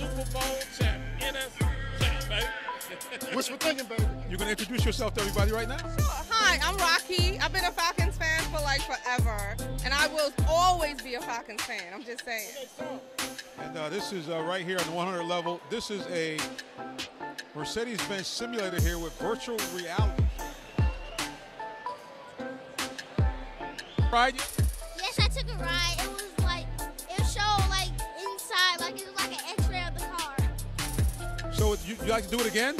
Super Bowl champ, NFC champ, baby. Wishful thinking, baby. You're going to introduce yourself to everybody right now? Hi, I'm Rocky. I've been a Falcons fan for like forever, and I will always be a Falcons fan. I'm just saying. And uh, this is uh, right here on the 100 level. This is a Mercedes-Benz simulator here with virtual reality. Ride? Yes, I took a ride. So you, you like to do it again?